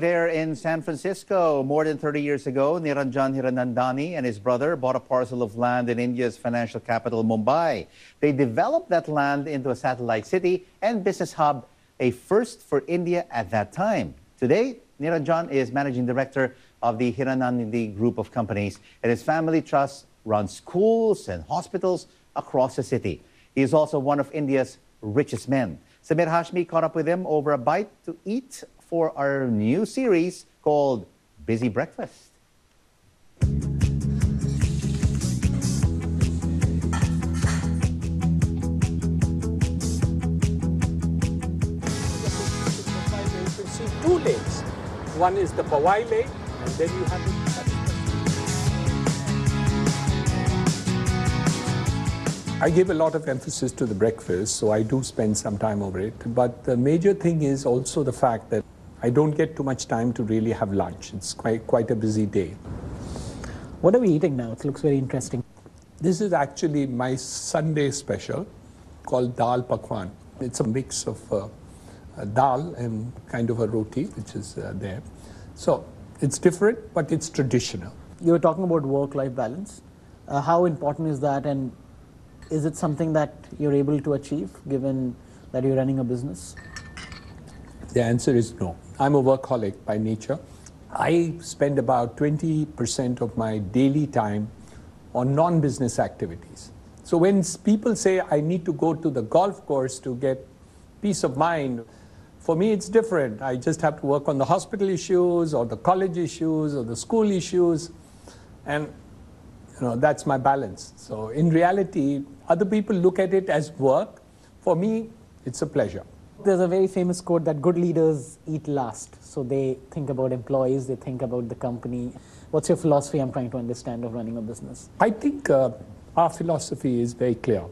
There in San Francisco, more than 30 years ago, Niranjan Hiranandani and his brother bought a parcel of land in India's financial capital, Mumbai. They developed that land into a satellite city and business hub, a first for India at that time. Today, Niranjan is managing director of the Hiranandani Group of companies, and his family trust runs schools and hospitals across the city. He is also one of India's richest men. Samir Hashmi caught up with him over a bite to eat for our new series called Busy Breakfast. two lakes. One is the Powai Lake, and then you have I give a lot of emphasis to the breakfast, so I do spend some time over it. But the major thing is also the fact that I don't get too much time to really have lunch. It's quite, quite a busy day. What are we eating now? It looks very interesting. This is actually my Sunday special called Dal Pakwan. It's a mix of uh, dal and kind of a roti, which is uh, there. So it's different, but it's traditional. You were talking about work life balance. Uh, how important is that, and is it something that you're able to achieve given that you're running a business? The answer is no. I'm a workaholic by nature. I spend about 20% of my daily time on non business activities. So when people say I need to go to the golf course to get peace of mind, for me it's different. I just have to work on the hospital issues or the college issues or the school issues. And you know, that's my balance. So in reality, other people look at it as work. For me, it's a pleasure. There's a very famous quote that good leaders eat last. So they think about employees, they think about the company. What's your philosophy? I'm trying to understand of running a business. I think uh, our philosophy is very clear.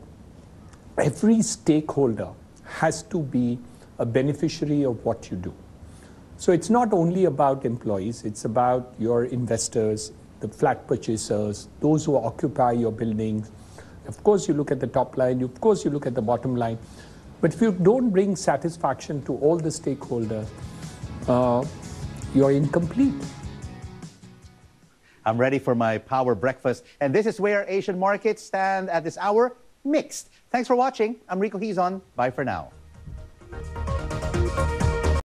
Every stakeholder has to be a beneficiary of what you do. So it's not only about employees, it's about your investors, the flat purchasers, those who occupy your buildings. Of course, you look at the top line, of course, you look at the bottom line. But if you don't bring satisfaction to all the stakeholders, uh, you're incomplete. I'm ready for my power breakfast. And this is where Asian markets stand at this hour mixed. Thanks for watching. I'm Rico Hizon. Bye for now.